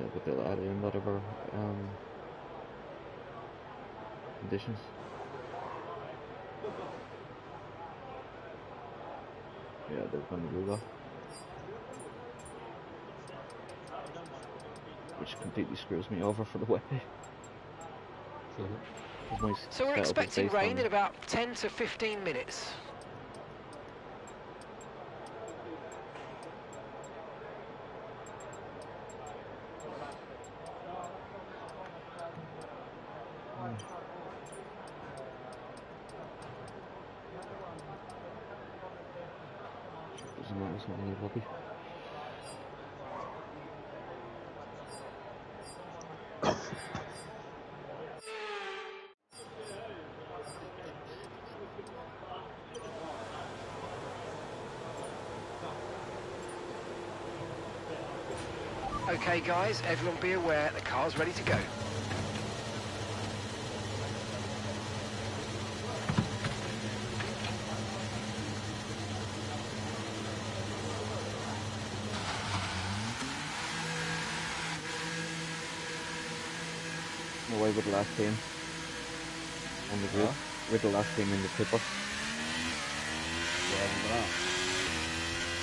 Yeah, but they'll add in whatever um, conditions. Yeah, they're going to do that. Which completely screws me over for the way. So we're expecting rain in about 10 to 15 minutes. Doesn't matter, it's not in your lobby. Okay guys, everyone be aware, the car's ready to go. Away with the last team on the grid. Huh? With the last team in the pit box. Yeah, I'm gonna.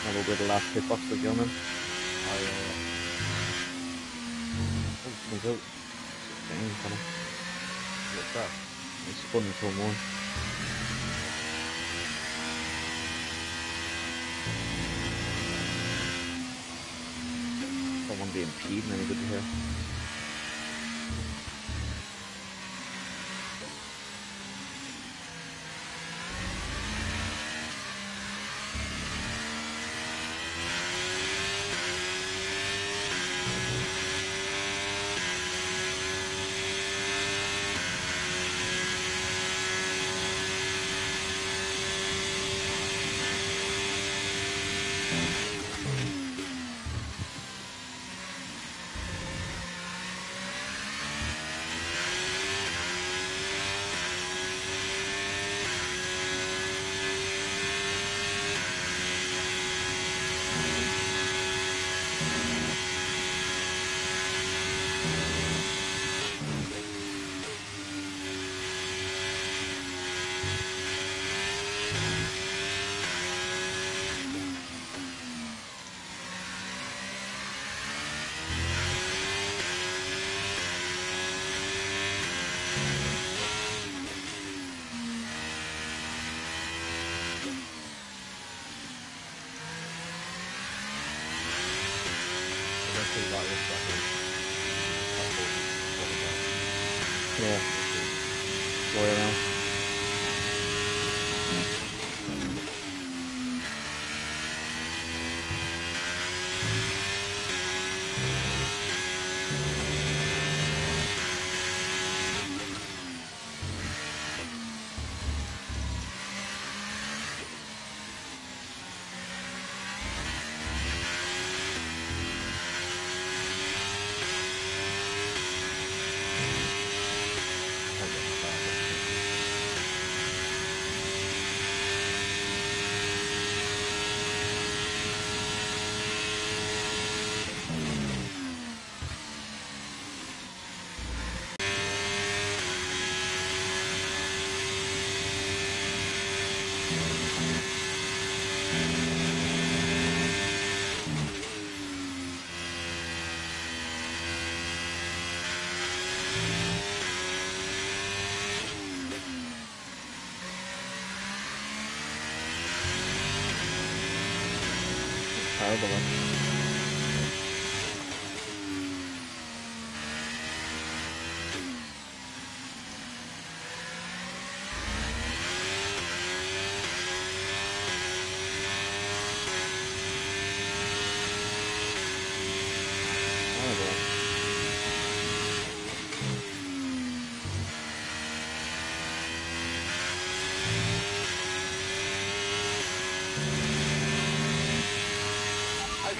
No, we're with the last pit box with Gilman. Oh, yeah, yeah. Comes out. Dang, coming. What's that? It's spun into one. Don't want to be impeding anybody here.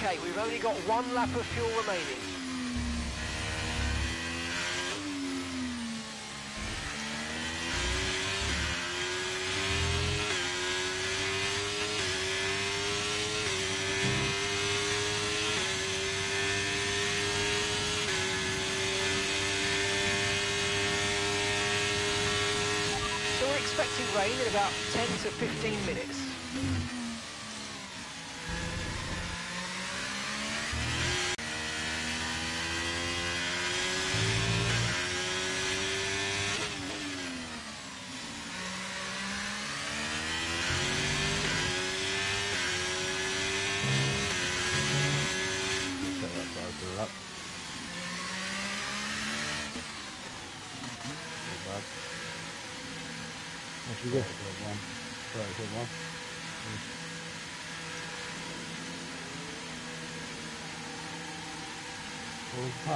Okay, we've only got one lap of fuel remaining. So we're expecting rain in about 10 to 15 minutes.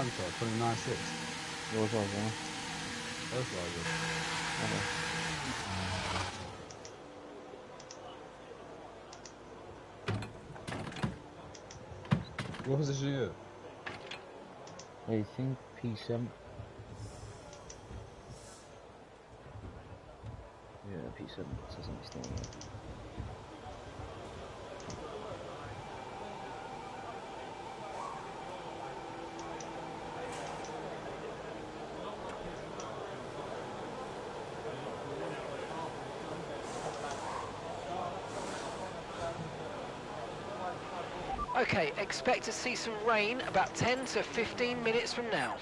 What was the time shot? 29 6. Yours was, yeah. That's larger. Okay. What position are you? I think P7. Yeah, P7 says I'm still there. Okay, expect to see some rain about 10 to 15 minutes from now.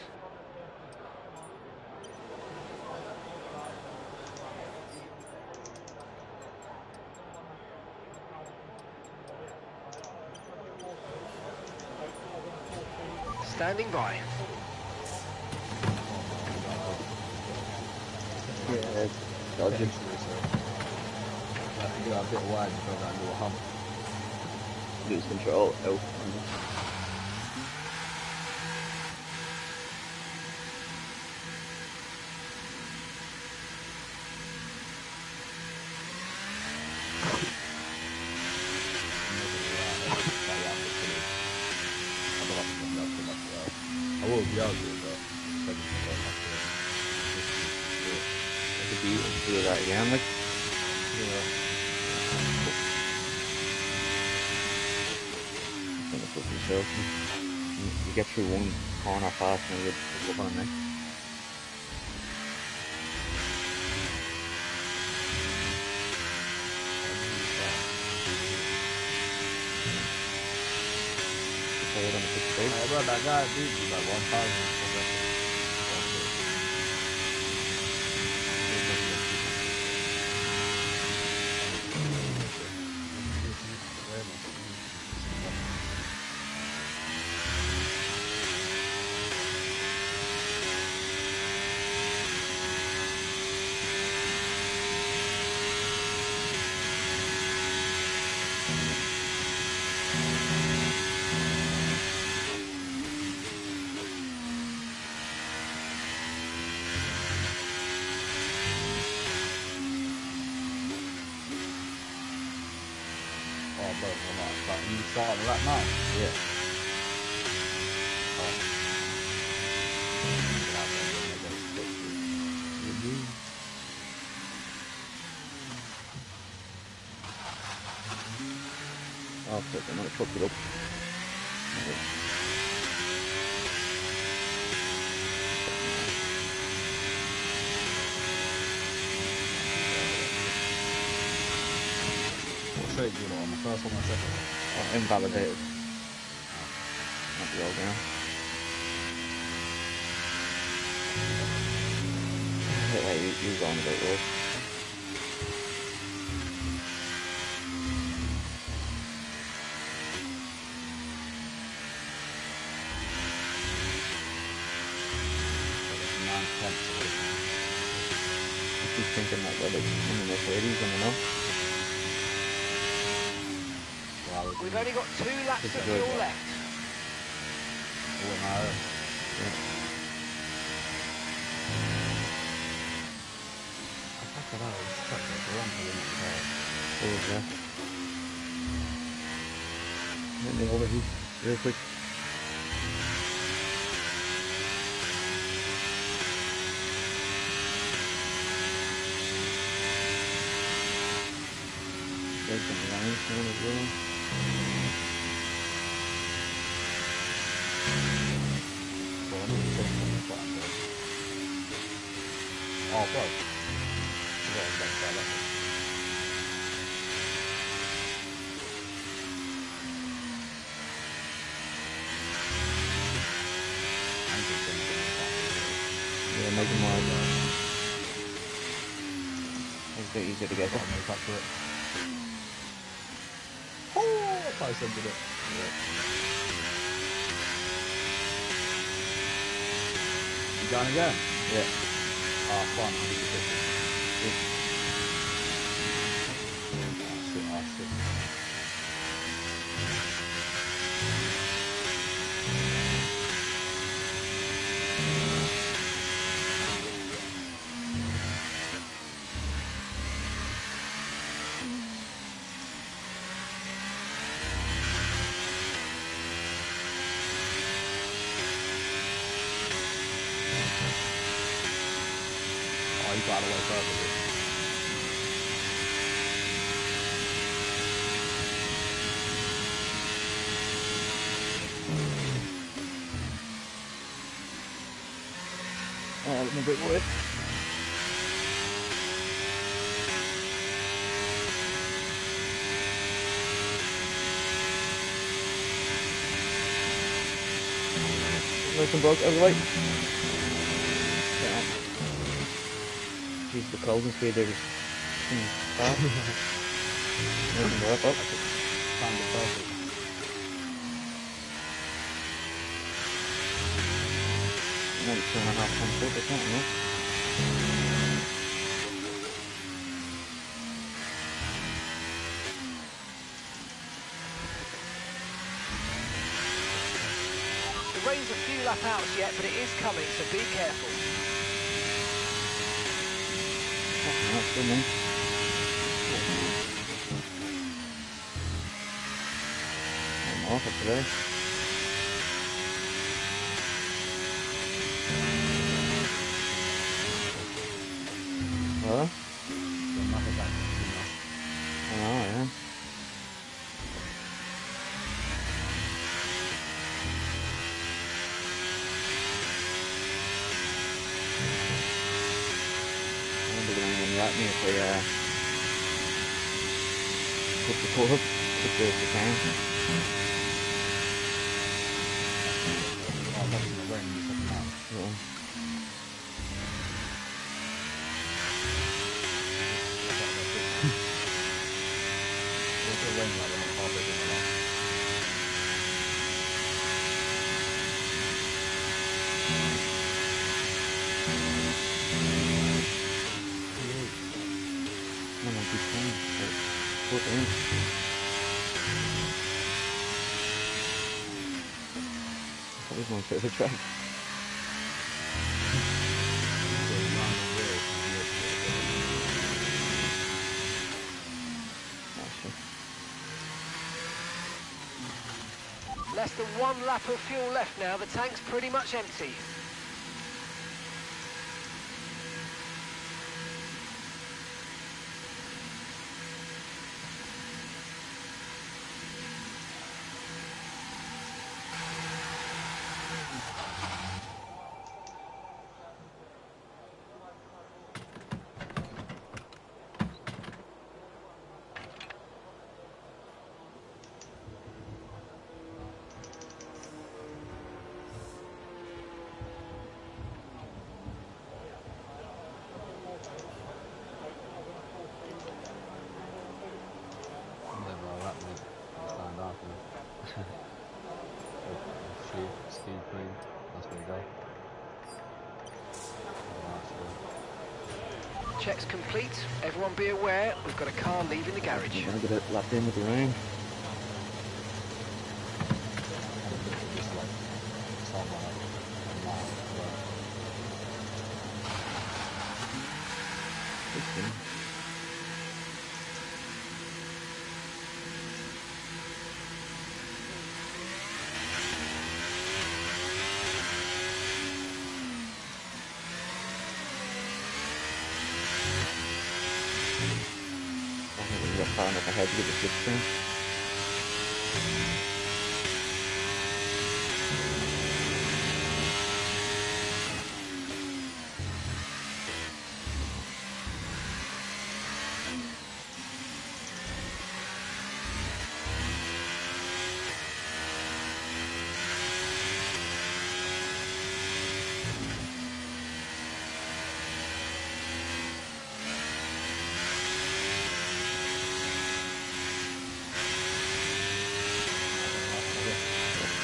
Standing by. Yeah, dodging. Potentially, so. I have to get a bit wide and go that little hump. Lose control. Oh. I will be out there, but I just don't have to. I could be do that again, like. Yeah. Kind of fucking yourself. You one corner and you get up on put space. Hey, bro, that guy beat me like 1,000. Oh, bro, come on. But you starting right now? Yeah. Oh. Get out there, that quick, dude. Oh, I'm gonna fuck it up. Okay. You lot on the first one or second one? Oh, invalidated. Not the old now. Hey, hey, you, you going a bit worse. Nine tenths of it. I thinking that we're in the Mercedes, I don't know. Well, I was We've only got two laps This of is good, fuel yeah. left. I wouldn't hire him. Fucking hell, this truck is wrong for the car. What was that? Let me overheat real quick. There's some lines going as well. So I need to put him on the front, bro. Oh, bro. Forgot about quite lucky. Engine's been good in that, Yeah, make them uh, wide. Makes it easier to get to make up for it. Oh, close ended it. You going again? Yeah. Ah, fun. I need to fix it. Ah, shit, ah, shit. Oh, you got away further. did you? Oh, looking a bit worse. And broke overweight. Yeah. Jeez, the cold and speed there hmm, fast. Up. It perfect. Maybe two and a half times something, no? The rain's a few lap outs yet, but it is coming, so be careful. Oh, that's good. I'm awful today. They uh, put the up, put the, the can. Oh, that's in the rain, you took them out. Yeah. What's the rain like when I'm halfway through the lap? No, no, keep going. Like, put it in. That was one bit of a track. So you round the wheel from here the Actually. Less than one lap of fuel left now. The tank's pretty much empty. Checks complete. Everyone be aware, we've got a car leaving the garage. I'm gonna get it lapped in with the rain. And a bit of just like, it's not like a mile, but This thing. I think we got enough to get the slipstream.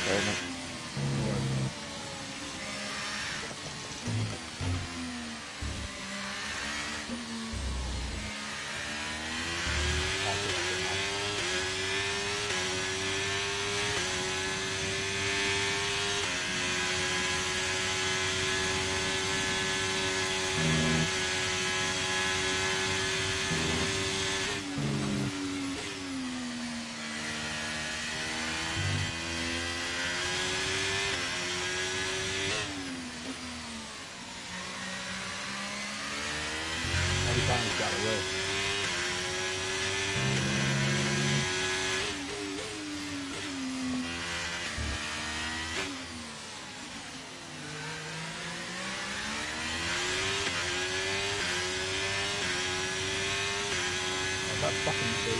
Sorry, mate. Every time he's got away. Oh, that fucking big.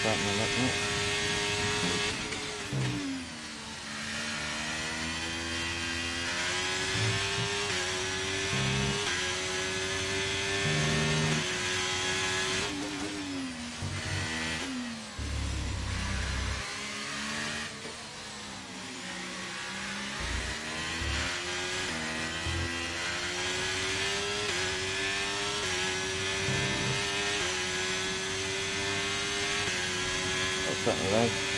Starting to look. That's starting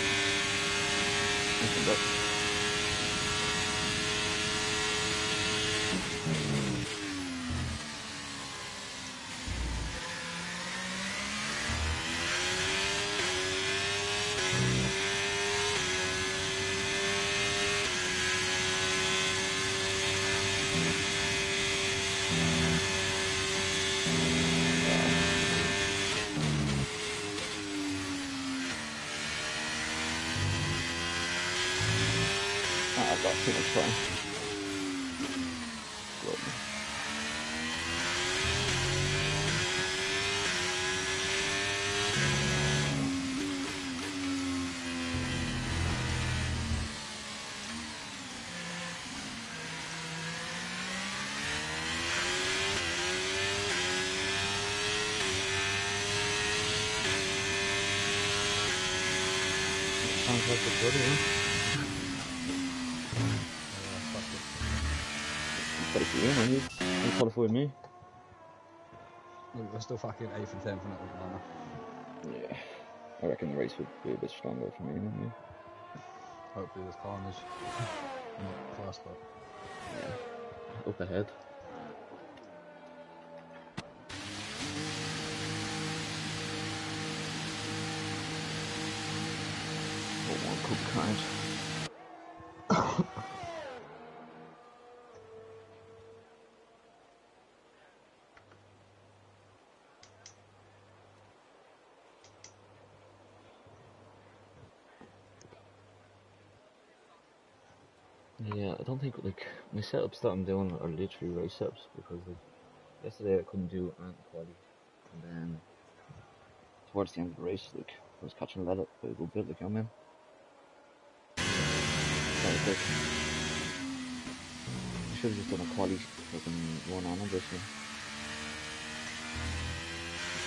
fun. Sounds like a good one. Better for you. You, qualify with me. We're still fucking 8th and 10th in it at the moment. Yeah. I reckon the race would be a bit stronger for me than you. Hopefully there's carnage. Not fast, but Yeah. Up ahead. Oh, one cup card. Yeah, I don't think like my setups that I'm doing are literally race setups because like yesterday I couldn't do ant quality and then towards the end of the race like I was catching a lot of good bit like I'm in. I should have just done a quality fucking one on on this one.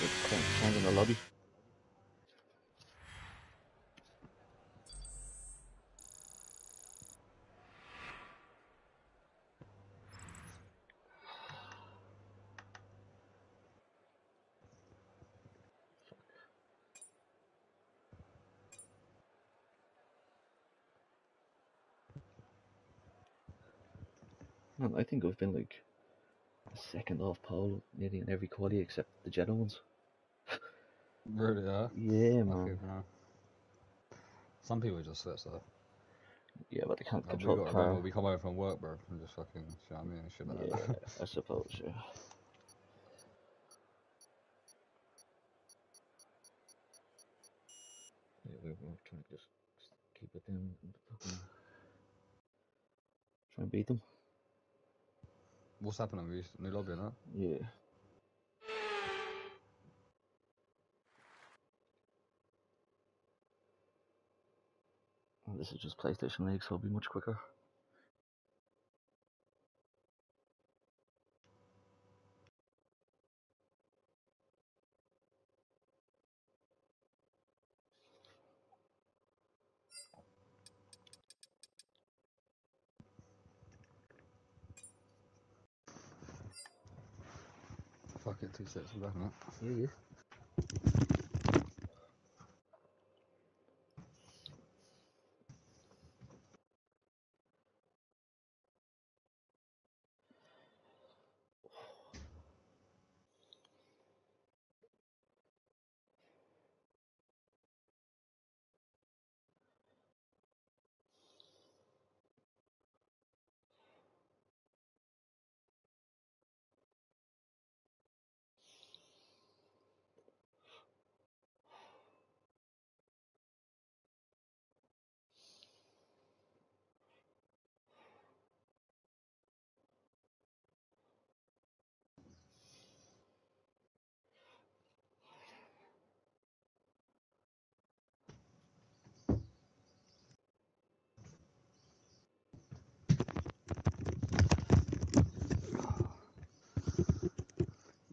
It's kind of in the lobby. I think I've been like second off pole nearly in every quality except the Jetta ones. really, yeah. Yeah, man. Some people just fit so. Yeah, but they can't control the car. we come home from work, bro, and just fucking, you know what I mean, shit like Yeah, that. I suppose, yeah. Yeah, we're, we're trying to just keep it down and fucking try and beat them. What's happening? We new lobby, no? Yeah. This is just PlayStation League, so it'll be much quicker. Two six, we're back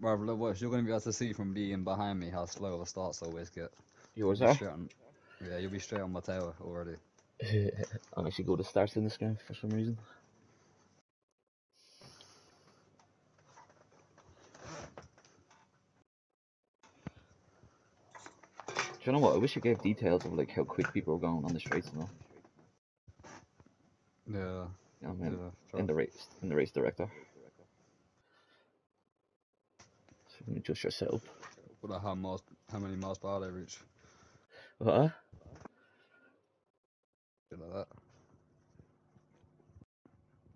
Look, watch, you're going to be able to see from being behind me how slow the starts always get. Yours are? on, yeah, you'll be straight on my tail already. I'm actually go to starts in this game for some reason. Do you know what? I wish it gave details of like how quick people are going on the straights and all. Yeah, I mean, yeah. in the race, in the race director. So you can adjust your setup. But how miles, how many miles per hour they reach? What? Shit like that.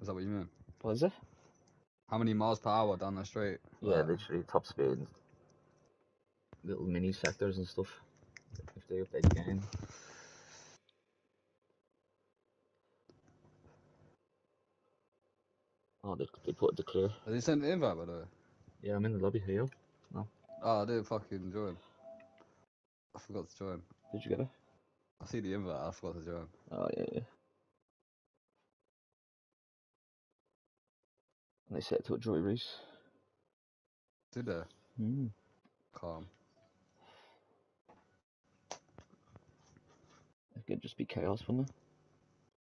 Is that what you mean? What is it? How many miles per hour down the straight? Yeah, Like, literally top speed. Little mini sectors and stuff. If they update the game. Oh, they, they put it to clear. Has he sent the invite by the way? Yeah, I'm in the lobby here. No. Oh, I didn't fucking join. I forgot to join. Did you get it? I see the invite, I forgot to join. Oh, yeah, yeah. And they set it to a joy race. Did they? Hmm. Calm. It could just be chaos, wouldn't it?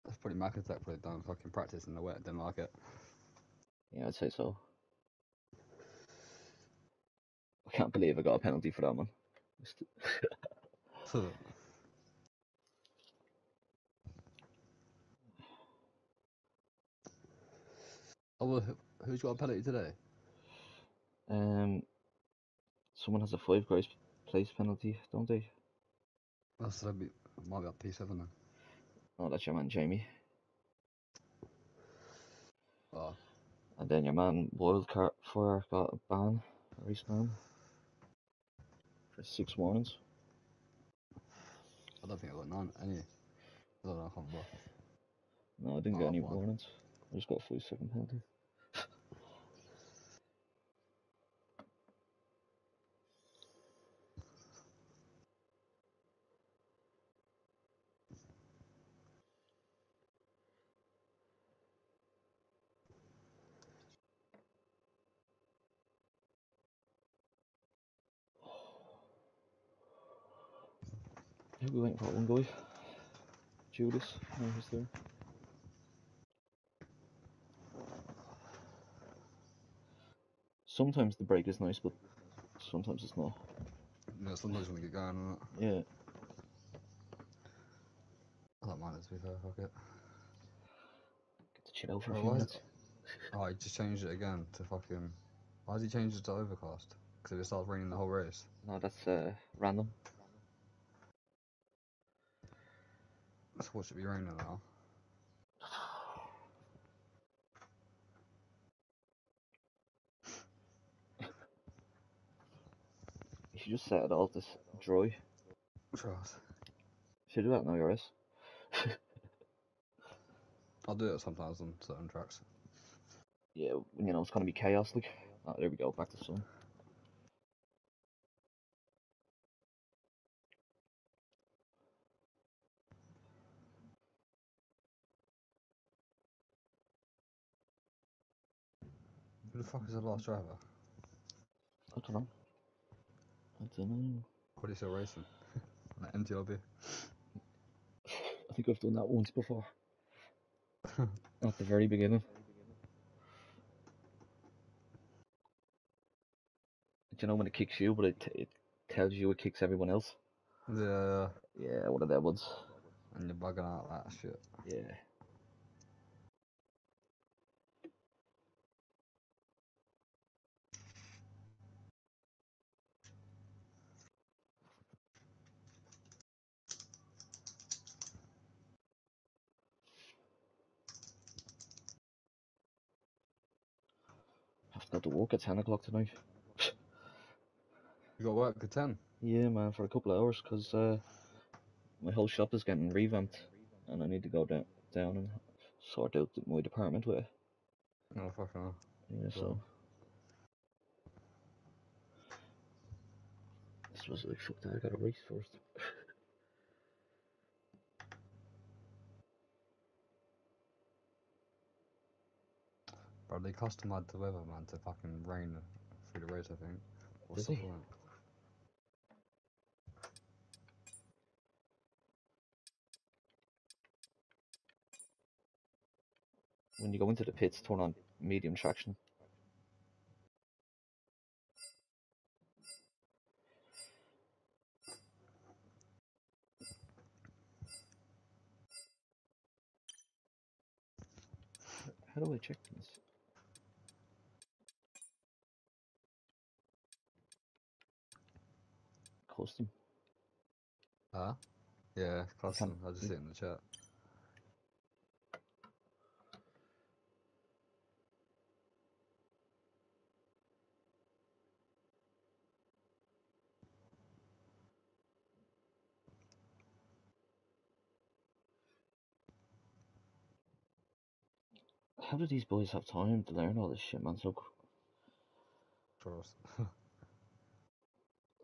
That's probably Mac Attack it down fucking practice in the wet, didn't like it. Yeah, I'd say so. I can't believe I got a penalty for that one. oh, well, who- who's got a penalty today? Um, someone has a five guys place penalty, don't they? That's that'd be, might be up P7 then. Oh, that's your man Jamie. Oh, And then your man Wildcard Fire got a ban, a race ban. For six warnings. I don't think I got none. Any. I don't know, I can't remember. No, I didn't get any warnings. I just got a five second penalty. Who we waiting for? One guy? Judas? No, he's there. Sometimes the break is nice, but sometimes it's not. Yeah, sometimes when we get going on it. Yeah. I don't mind it to be fair, fuck it. Get to chill out for a few why is- minutes. Oh, he just changed it again to fucking. Why has he changed it to overcast? Because if it starts raining the whole race. No, that's uh, random. Let's watch it be raining now. You should just set it all to s- dry. Trust. Should do that now, yours. I'll do it sometimes on certain tracks. Yeah, you know, it's gonna be chaos, like. Oh, there we go, back to sun. Who the fuck is the last driver? I don't know. I don't know. What is still racing? Like MTRB. I think I've done that once before. At the very beginning. Do you know when it kicks you, but it t- it tells you it kicks everyone else? Yeah, yeah. One of them ones. And you're bugging out that shit. Yeah. Have to work at 10 o'clock tonight. You got work at 10? Yeah, man, for a couple of hours, because uh, my whole shop is getting revamped, and I need to go down, down and sort out my department with it. No, fucking hell. Yeah, so. This was like, fuck that, I gotta race first. Bro, they customized the weather, man, to fucking rain through the race, I think. What's Did the they? point? When you go into the pits, turn on medium traction. How do I check this? Custom. Huh? Yeah, custom. I just see it in the chat. How do these boys have time to learn all this shit, man? So, Trust.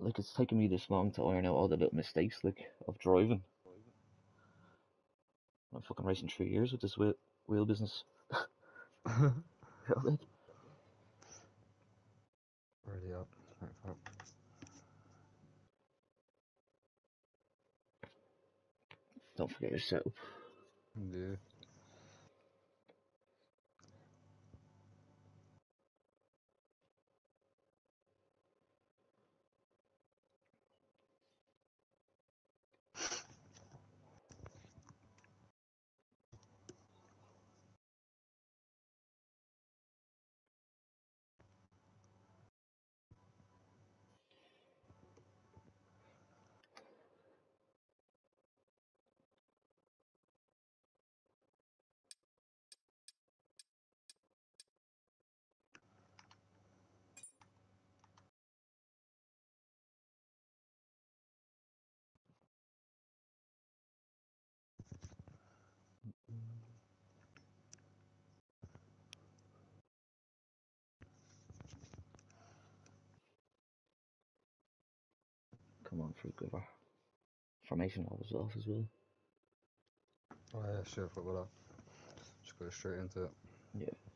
like, it's taken me this long to iron out all the little mistakes, like, of driving. I'm fucking racing three years with this wheel, wheel business. Ready up. Right. Don't forget your setup. Yeah. Come on, fruit giver. Uh, formation always off as well. Oh, yeah, sure, with that. Just go straight into it. Yeah.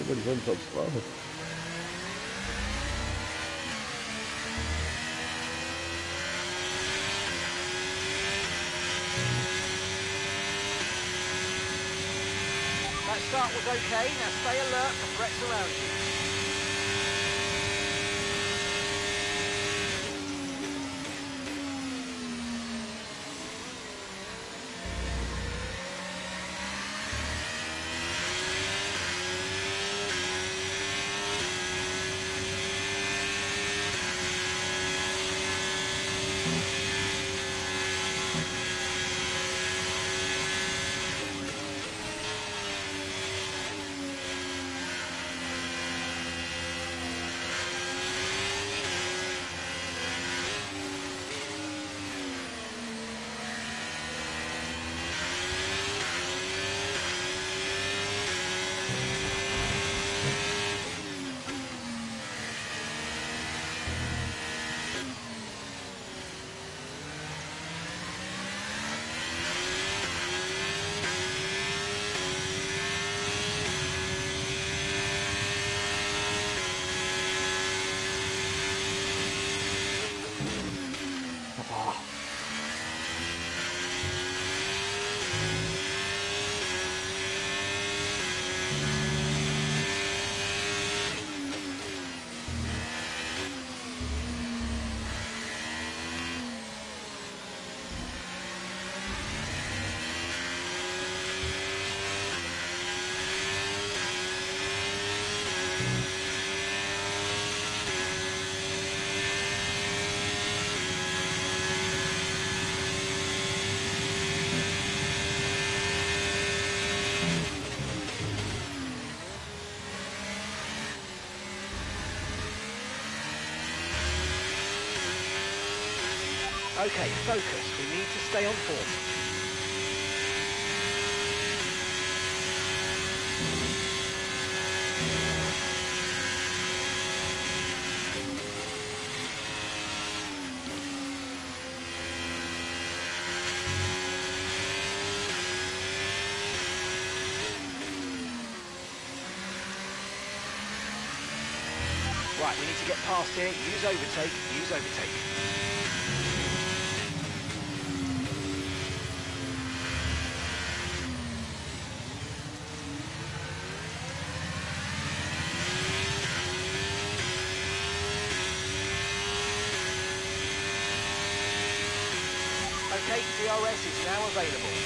Runs up slow. That start was okay, now stay alert and threats around you. Okay, focus. We need to stay on form. Right, we need to get past here. Use overtake. Use overtake. Okay, DRS is now available.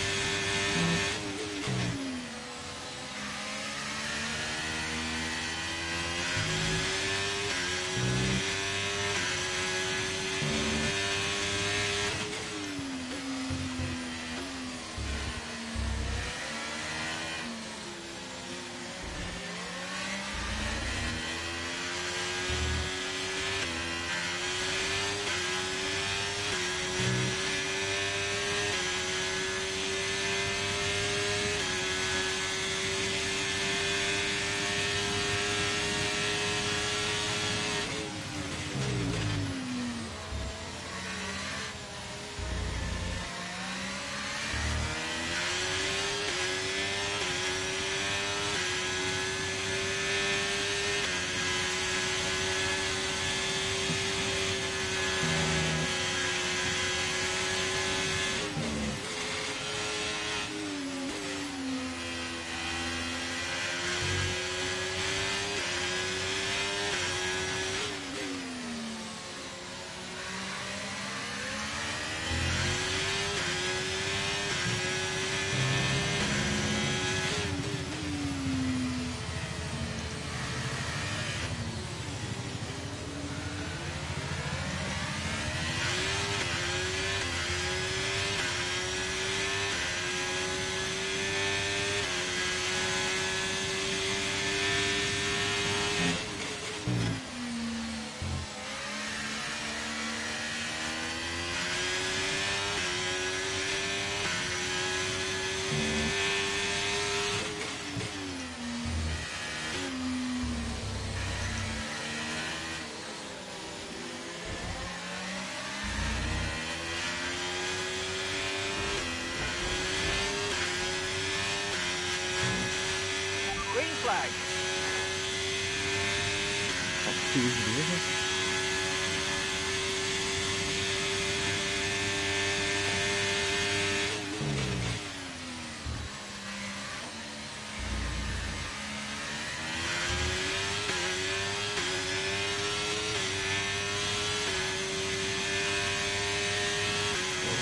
flag.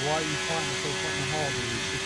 Why are you fighting so fucking hard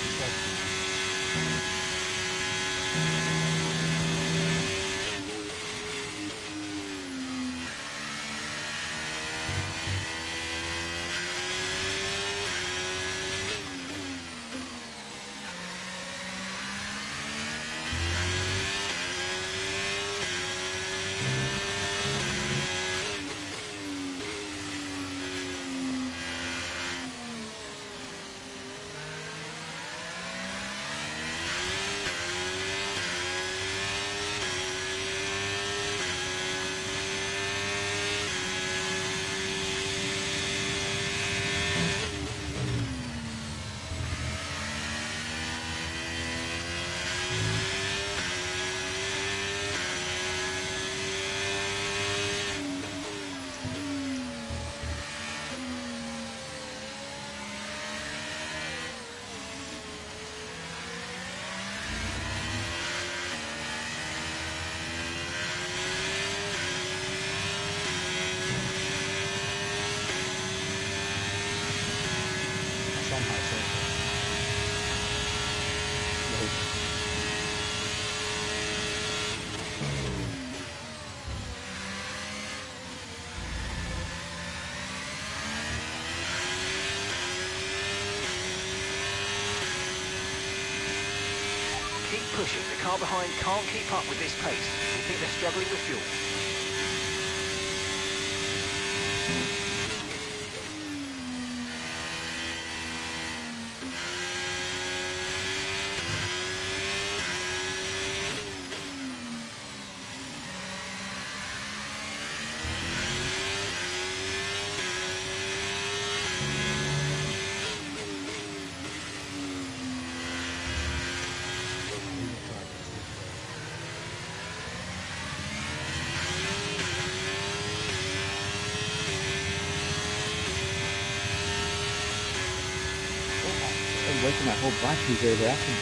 Keep pushing. The car behind can't keep up with this pace. We think they're struggling with fuel. I'm wasting my whole battery there, the action.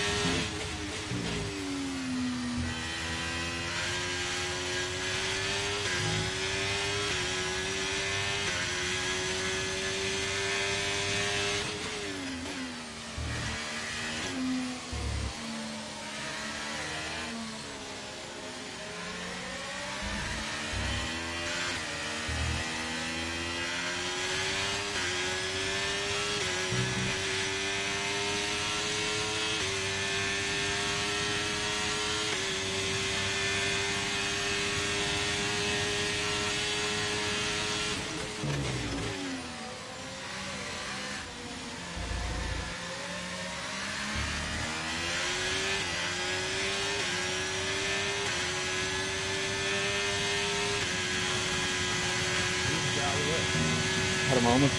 Had a moment.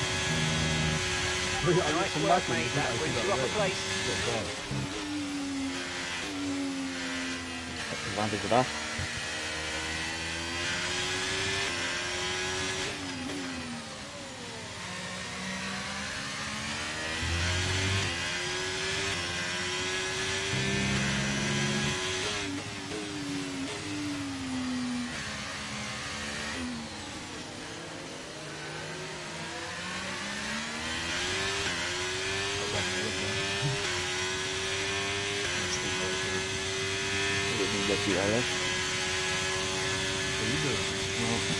Nice work, mate. That brings you up a place. Advantage of that. いいじゃな。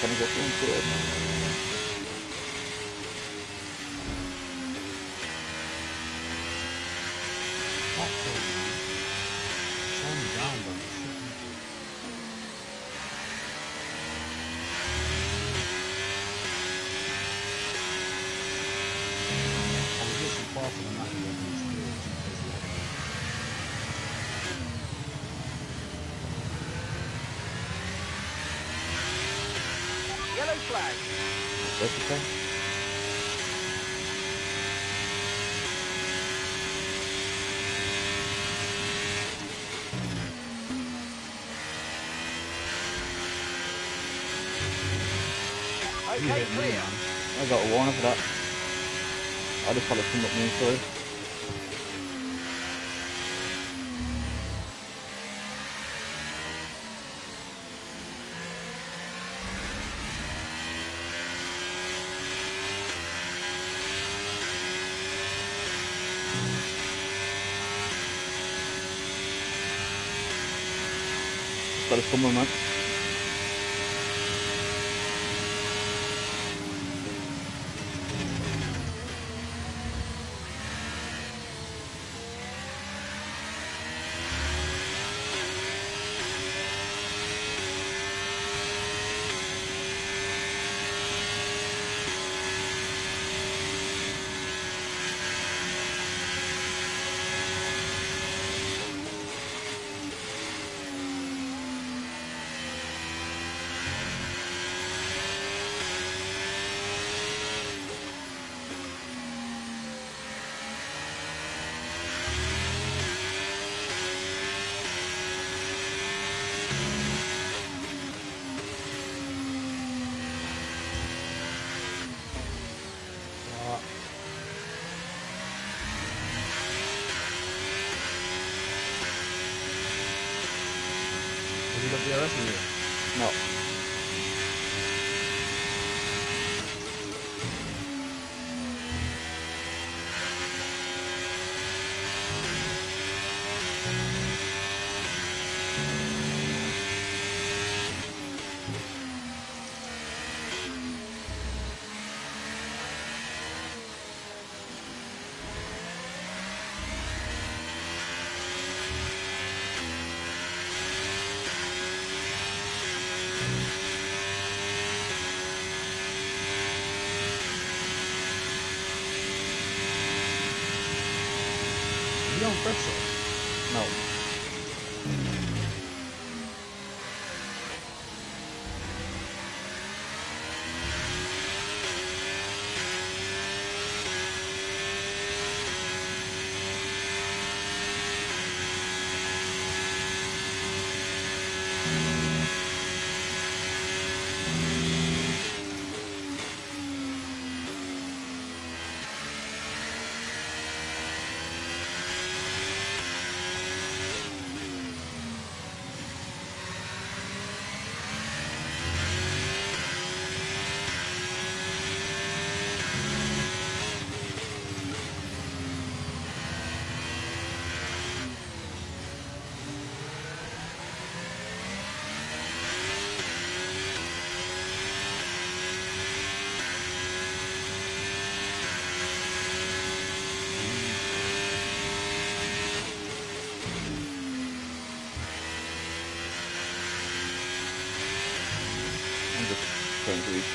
So it's gonna go into it. That's yellow flag. That's okay. Okay, clear. I got a warning for that. I just followed some up me sorry. Got a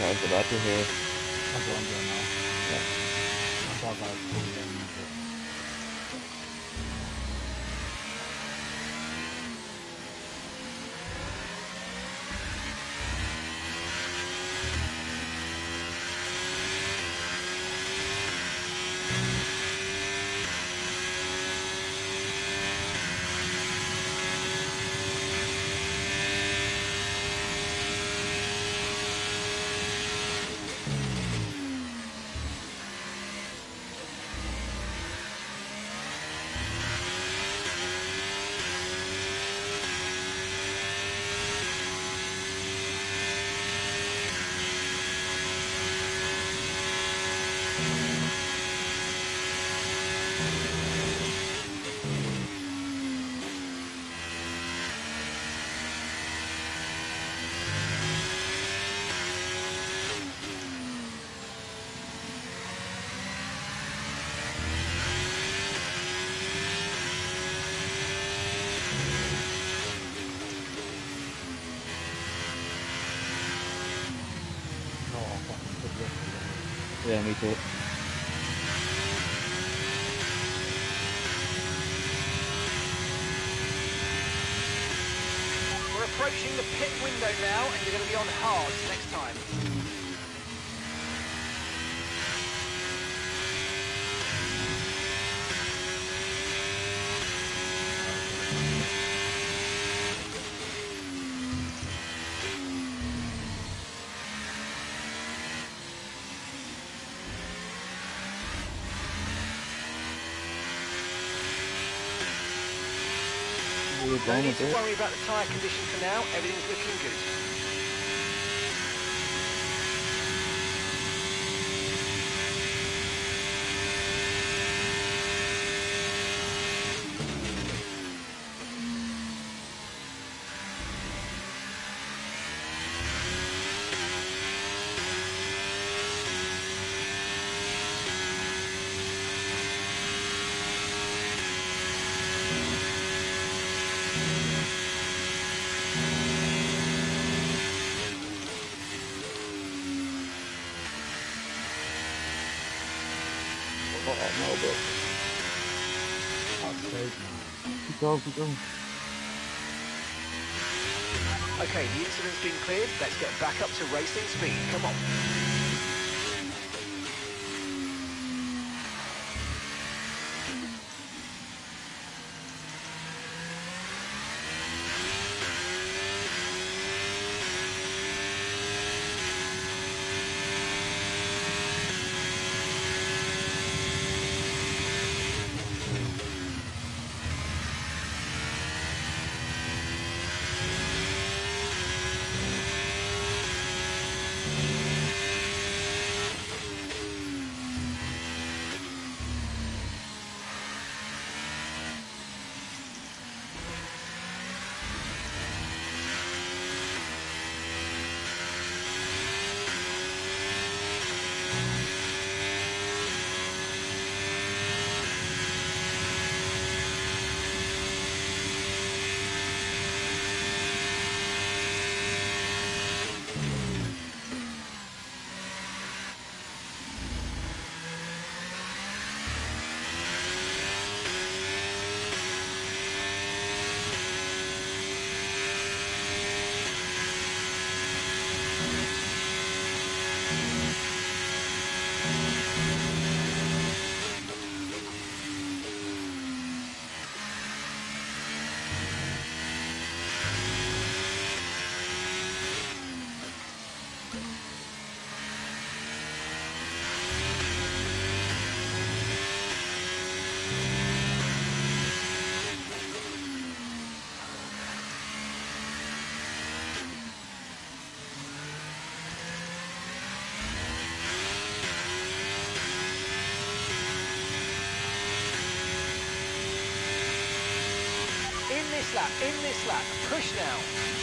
to recharge the battery here. That's what I'm doing now. Yeah. That's why I've got to pull them into it. No, I'll fucking put this in. Yeah, me too. We're approaching the pit window now, and you're going to be on hards next time. We were No a need to worry about the tyre condition for now. Everything's looking good. Oh no, bro. Keep going, keep going. Okay, the incident's been cleared. Let's get back up to racing speed. Come on. This lap, in this lap. Push now.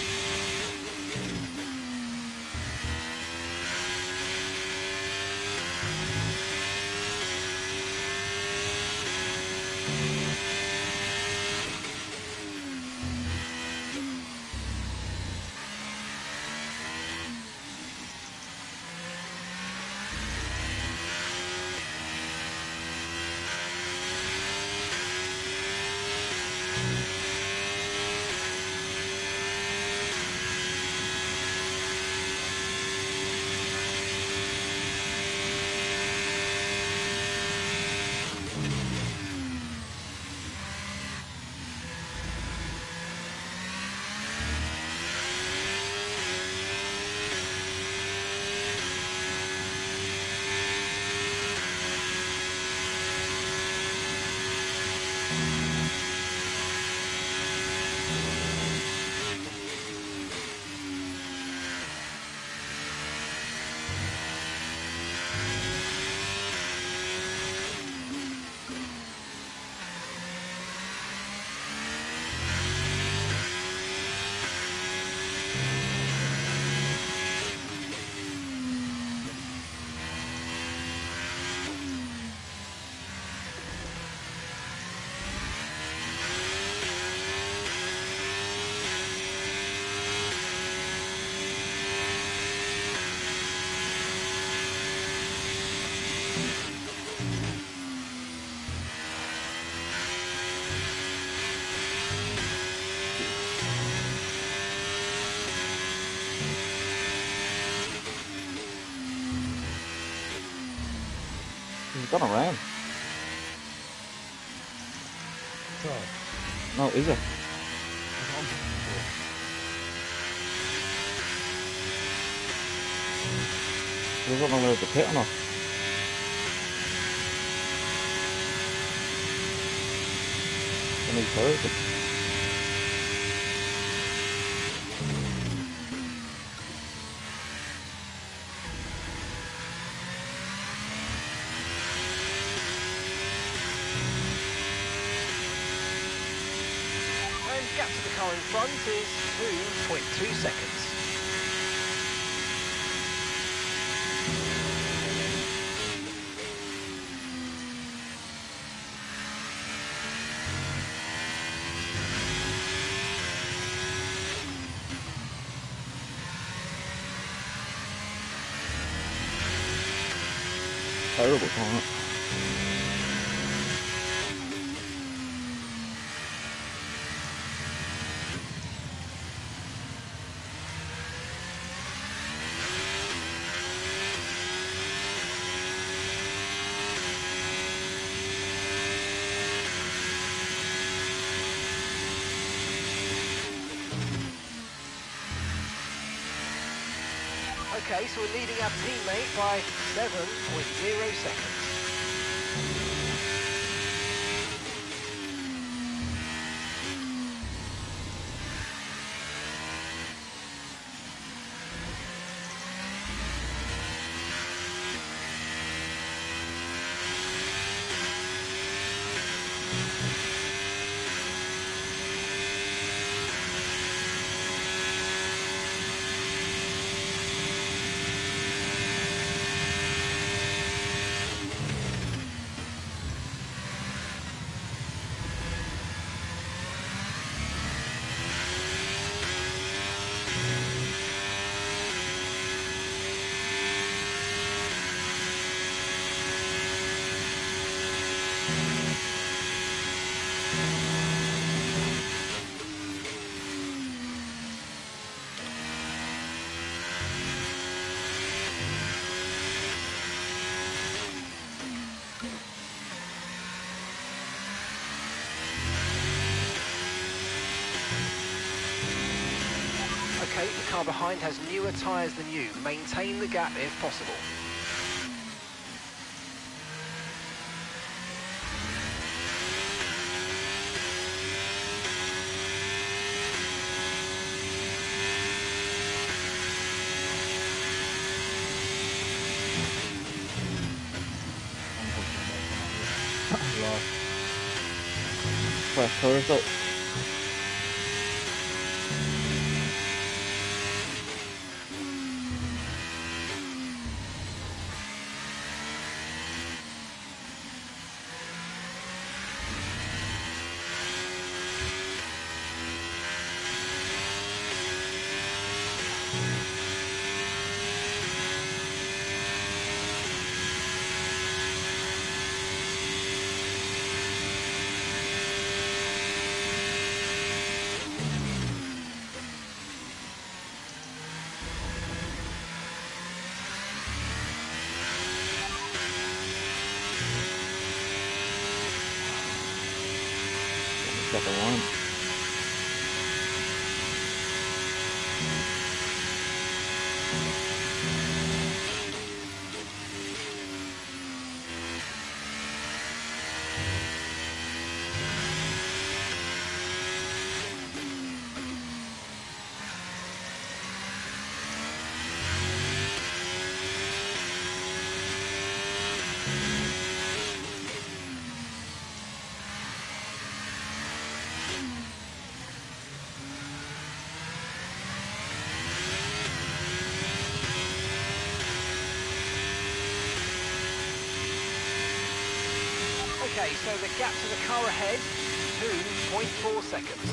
Gone around. No, is it? I don't know it's a pit or not. I need tires. And gap to the is 2.2 seconds. Terrible so we're leading our teammate by 7.0 seconds. The car behind has newer tyres than you. Maintain the gap if possible. Lost. Fresh tires though. Second one. Okay, so the gap to the car ahead, 2.4 seconds.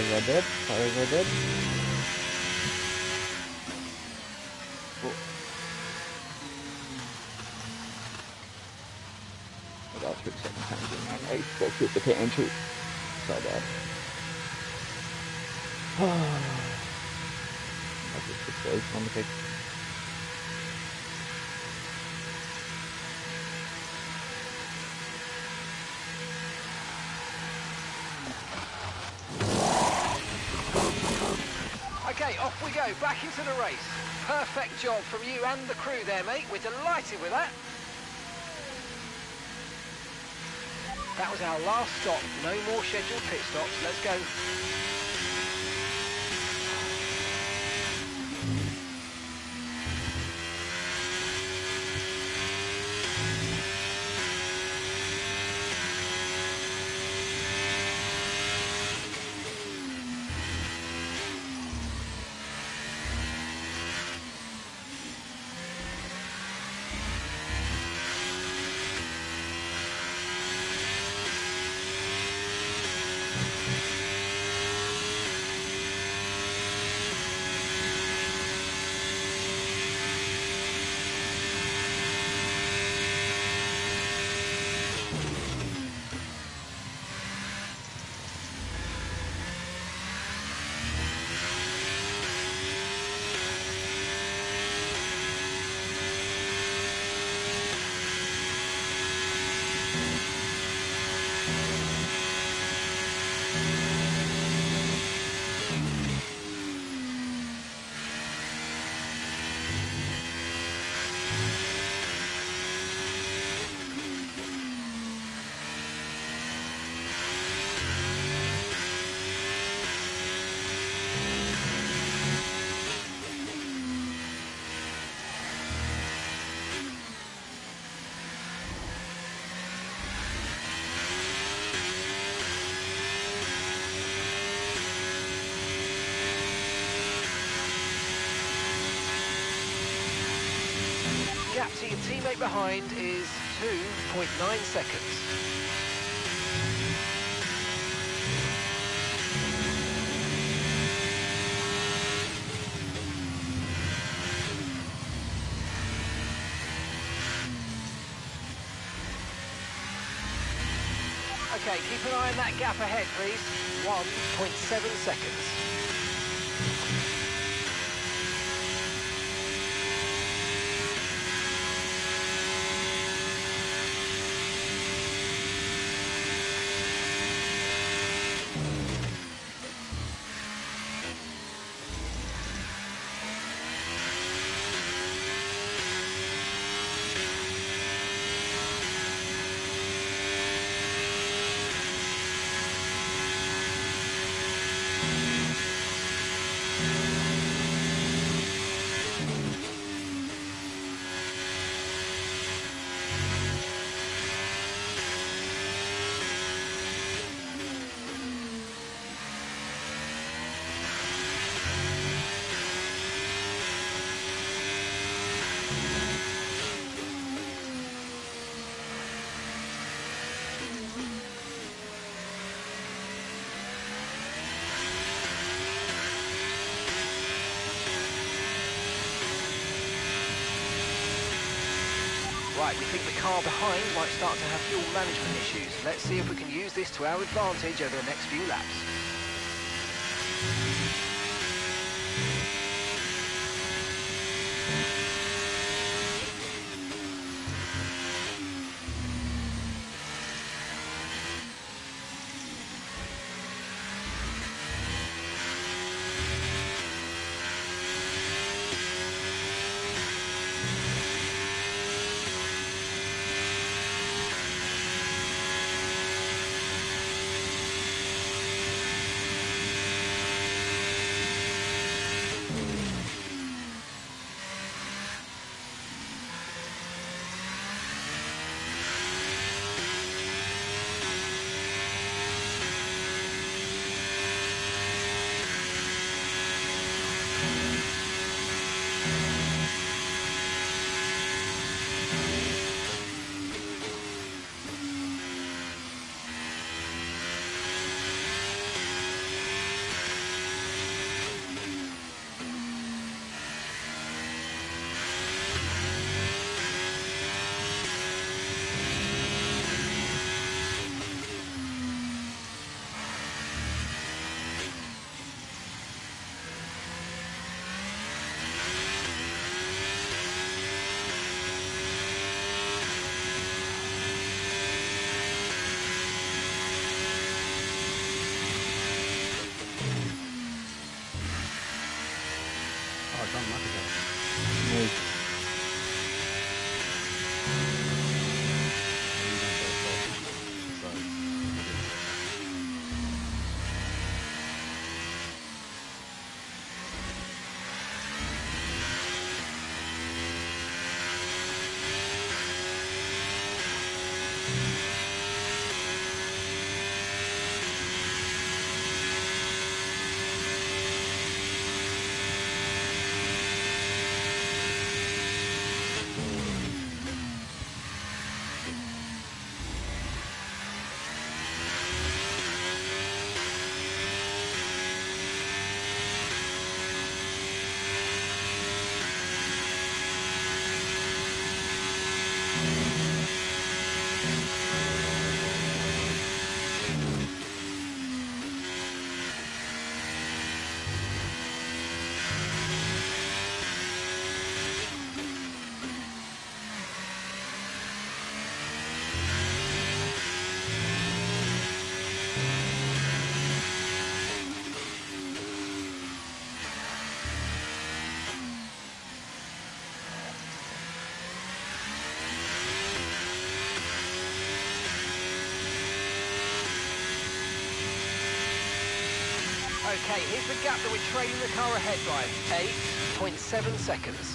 Dead. Tires are dead. Oh. I got three second times in there. I spoke with the pit entry. So bad. That's just six days on the pick. Okay, off we go, back into the race. Perfect job from you and the crew there, mate. We're delighted with that. That was our last stop. No more scheduled pit stops. Let's go. Teammate behind is 2.9 seconds. Okay, keep an eye on that gap ahead, please. 1.7 seconds. Right, we think the car behind might start to have fuel management issues. Let's see if we can use this to our advantage over the next few laps. Okay, here's the gap that we're trailing the car ahead by. 8.7 seconds.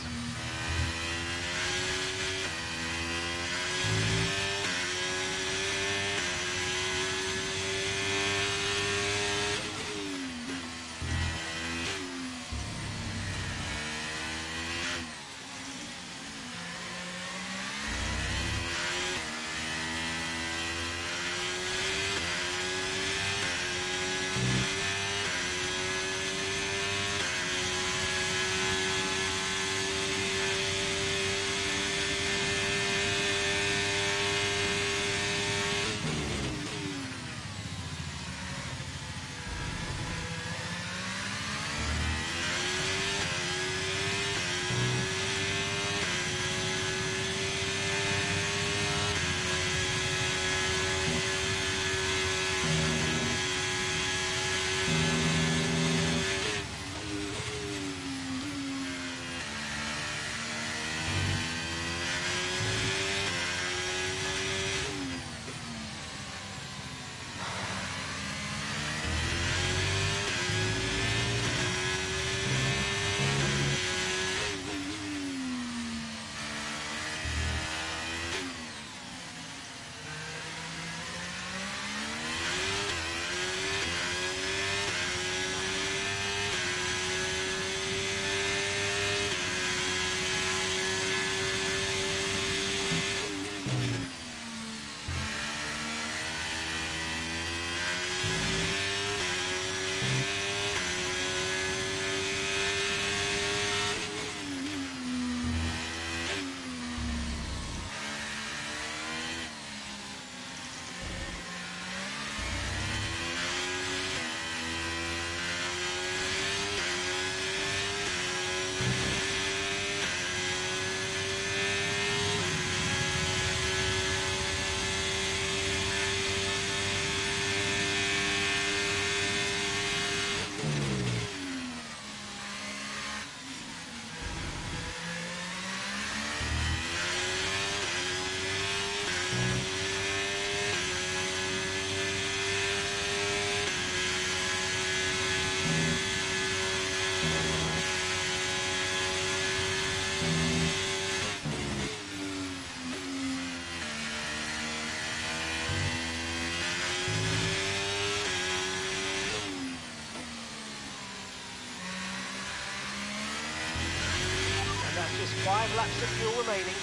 Five laps of fuel remaining.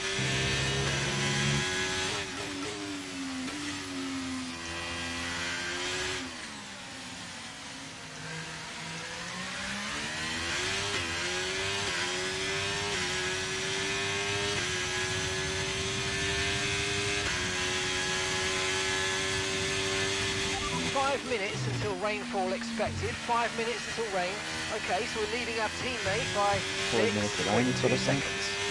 Five minutes until rainfall expected. Five minutes until rain. Okay, so we're leading our teammate by Four minutes of rain, sort 6.2 of thing. seconds.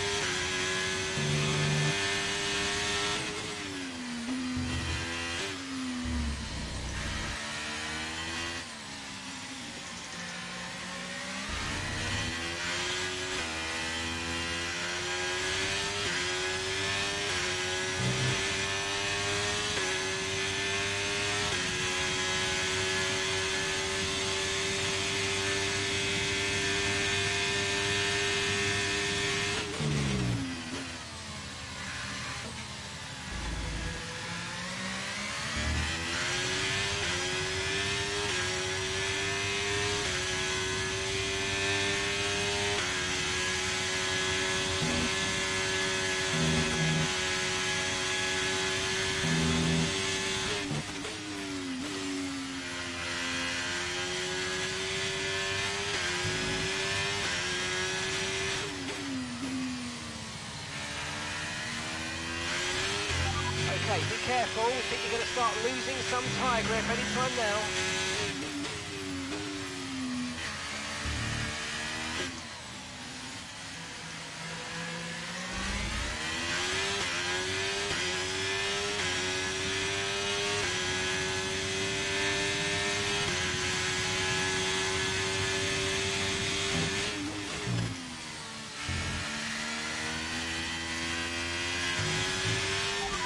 Okay, be careful. We think you're going to start losing some tyre grip any time now.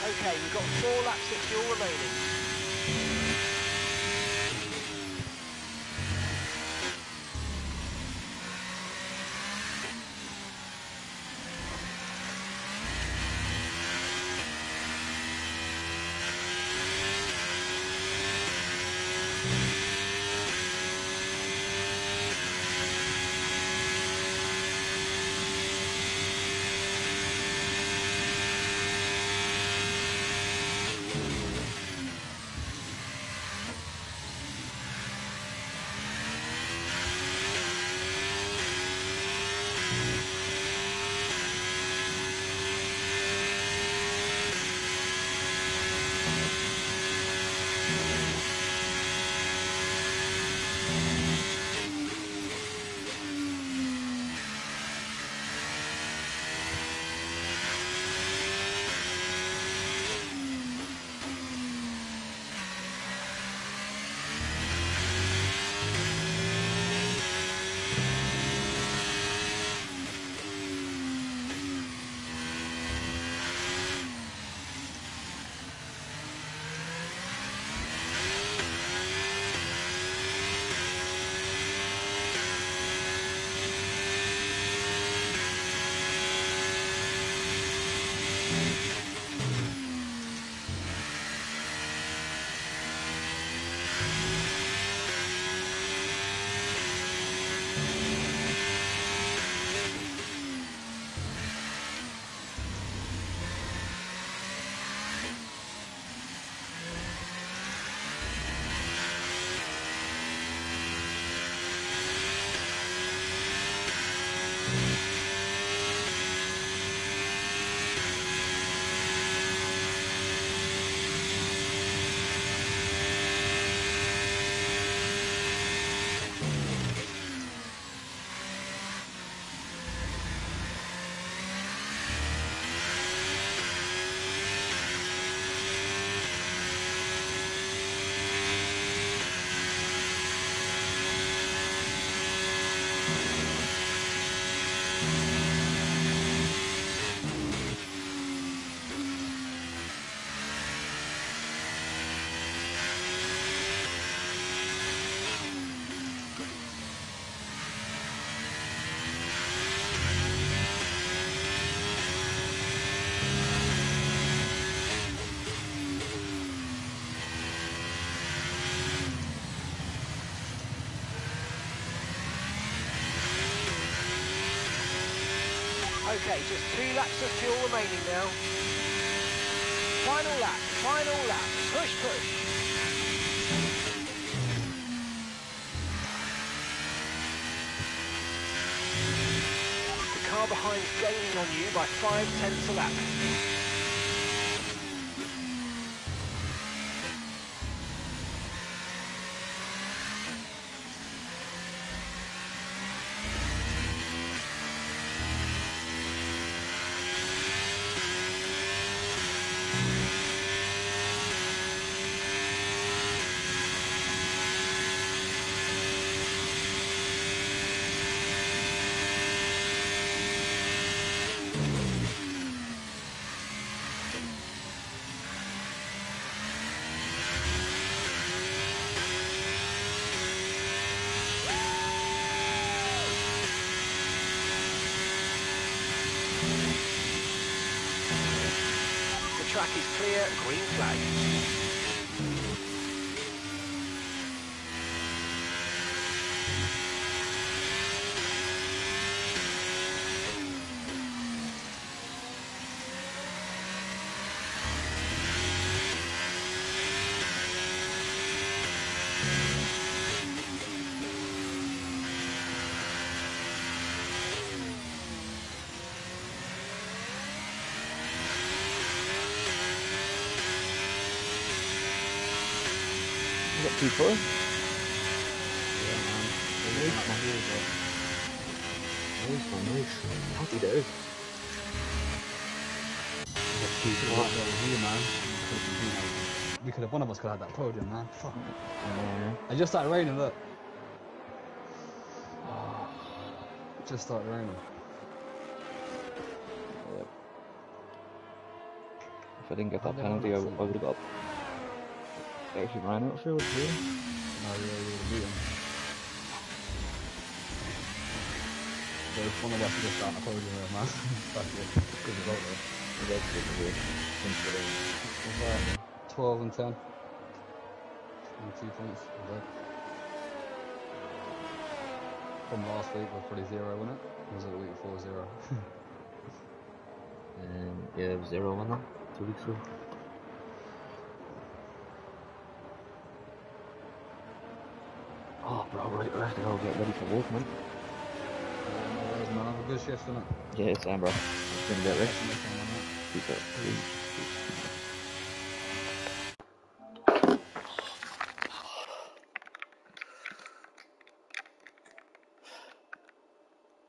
Okay, we've got four laps of fuel remaining. Okay, just two laps of fuel remaining now. Final lap, final lap. Push, push. The car behind's gaining on you by five tenths a lap. The track is clear, green flag. Points. Yeah, man. Man. Nice one, nice. Happy days. You, man. We could have, one of us could have had that podium, man. Fuck. Yeah. It just started raining, look. It just started raining. Yep. If I didn't get that penalty, I, I would have got actually ran out field too. Yeah, you would have beaten. So if one of us just start a podium there, man. Fuck it. Good result, though. Maybe I should have waited until What's that? 12 and 10. 22 points. Okay. From last week was probably zero, wasn't it? Was it the week before zero? Um, yeah, it zero on that two weeks ago. Oh, bro, right, I have to go get ready for work, man. no worries, man. Have a good shift, innit? Yeah, bro. I'm gonna get rich. Next one. Peace out.